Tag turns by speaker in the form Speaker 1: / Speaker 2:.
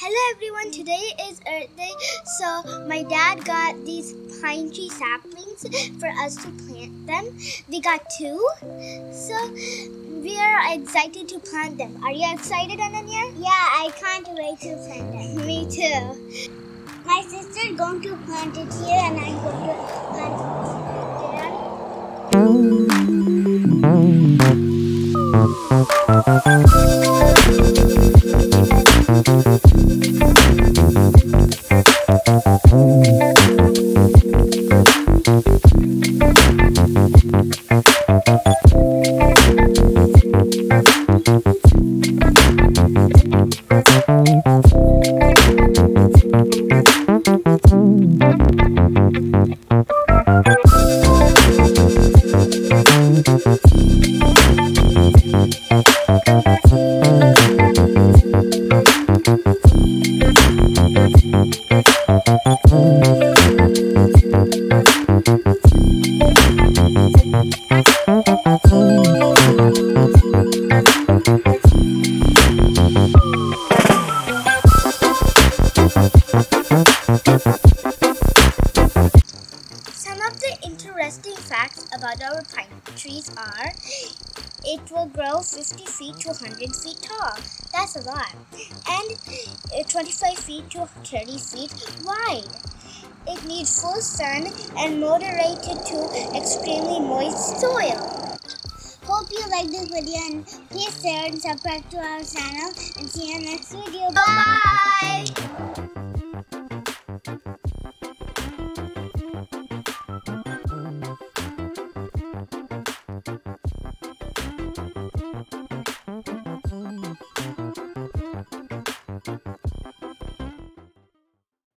Speaker 1: Hello everyone, today is Earth Day, so my dad got these pine tree saplings for us to plant them. We got two, so we are excited to plant them. Are you excited, Ananya?
Speaker 2: Yeah, I can't wait to plant them.
Speaker 1: Me too.
Speaker 2: My sister is going to plant it here and I'm going to Oh.
Speaker 1: Some of the interesting facts about our pine trees are it will grow 50 feet to 100 feet tall. That's a lot. And uh, 25 feet to 30 feet wide. It needs full sun and moderated to extremely moist soil.
Speaker 2: Hope you like this video and please share and subscribe to our channel and see you next video.
Speaker 1: Bye.